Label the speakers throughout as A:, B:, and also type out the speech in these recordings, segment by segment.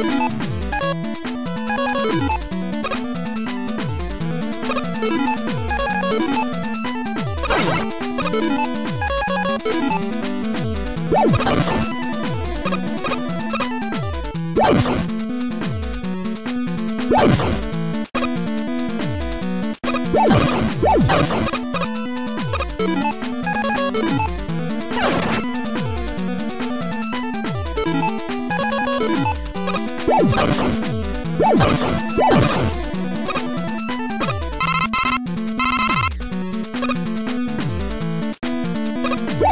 A: Woo! you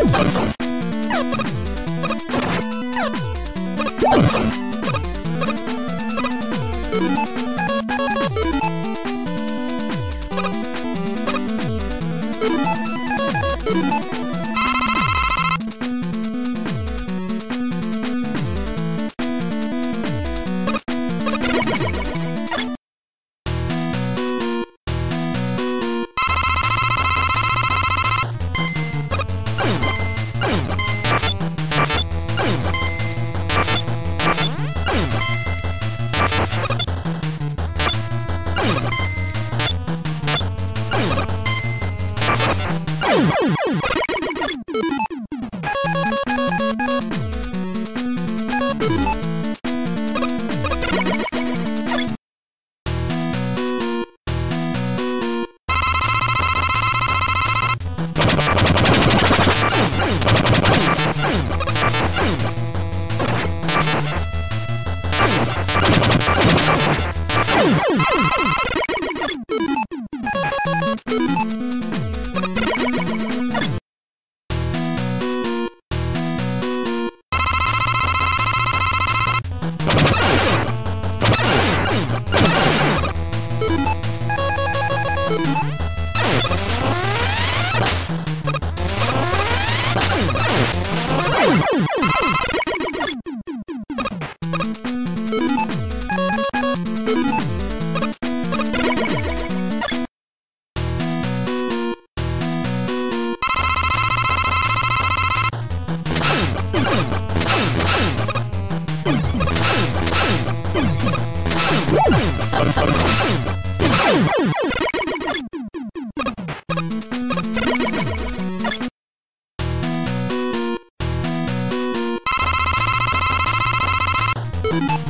A: Thank you.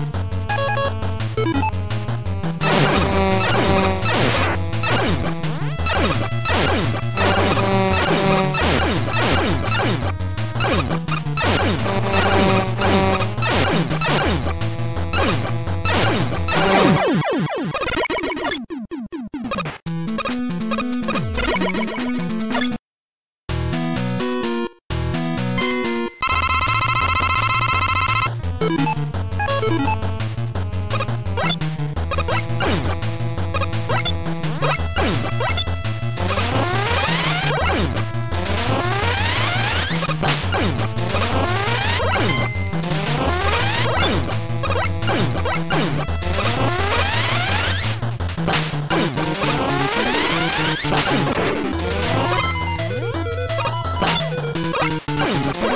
A: Oh,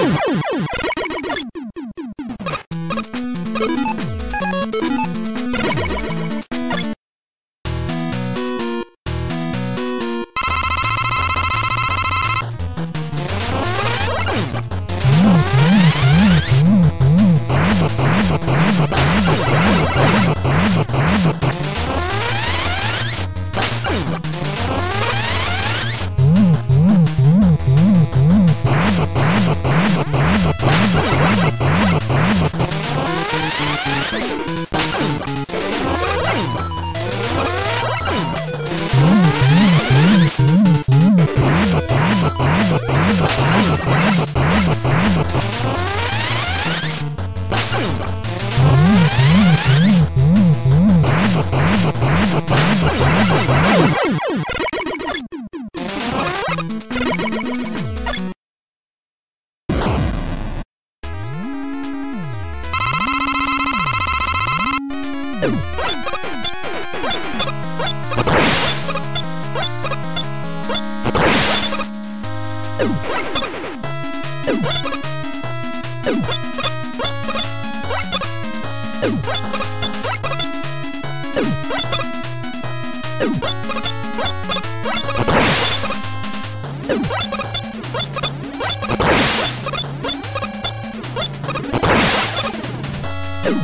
A: Oh!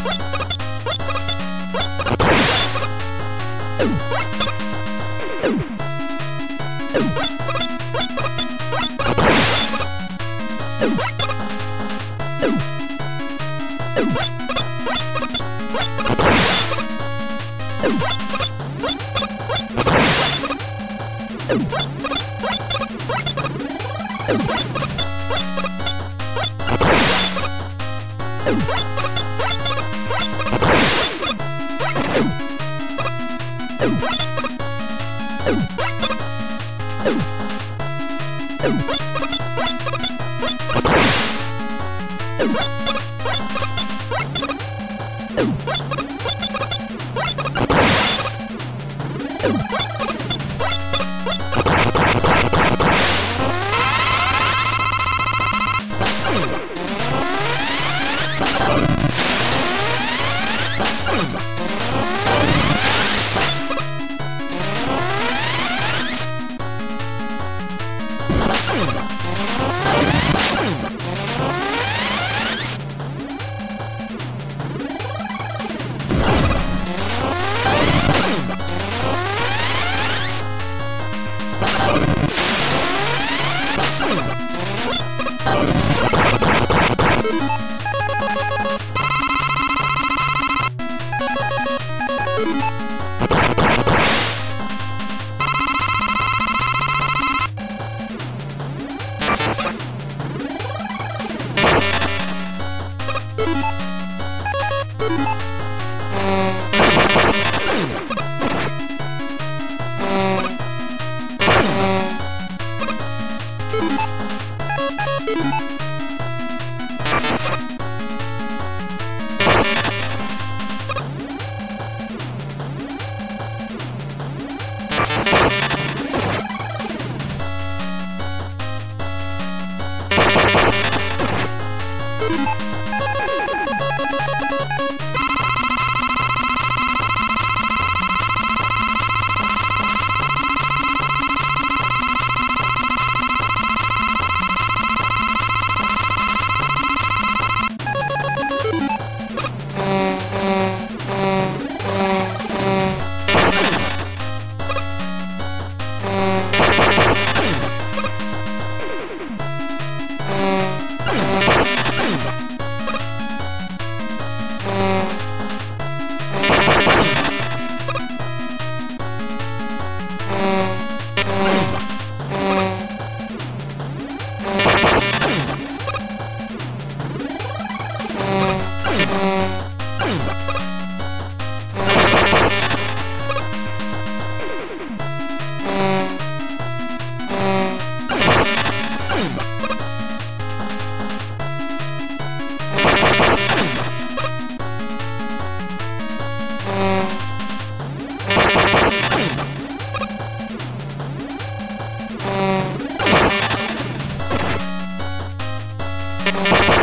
A: What? Oh! Come on.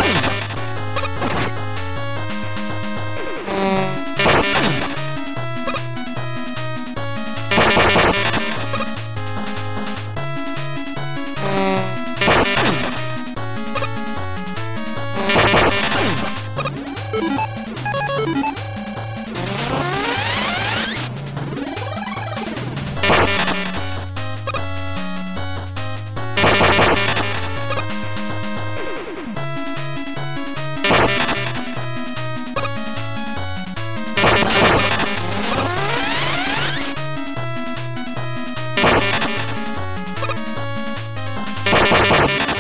A: Let's go. Thank you.